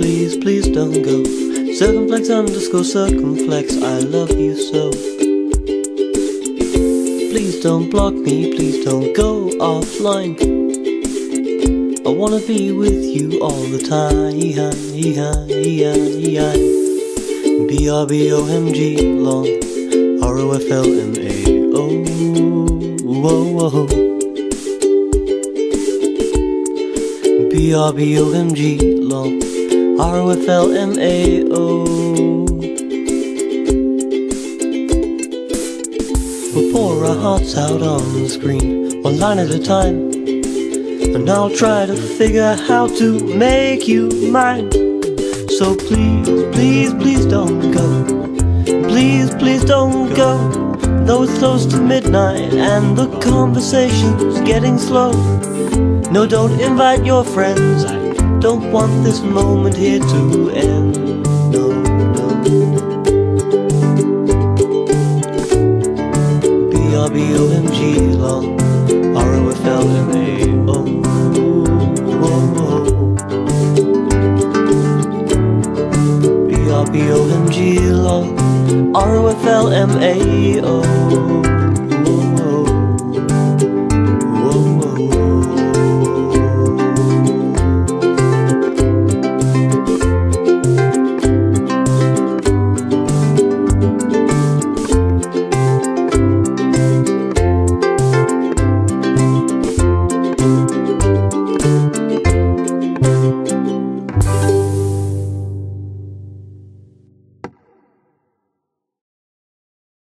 please please don't go. Circumflex underscore circumflex, I love you so. Please don't block me, please don't go offline. I wanna be with you all the time. B R B O M G long R O F L M A O. Whoa, whoa. B R B O M G long R O F L M A O. We'll pour our hearts out on the screen, one line at a time. And I'll try to figure how to make you mine. So please, please, please don't It's close to midnight and the conversation's getting slow. No, don't invite your friends. I don't want this moment here to end. No, no. B R B O M G long R O F L M A O. B R B O M G long R O F L M A O.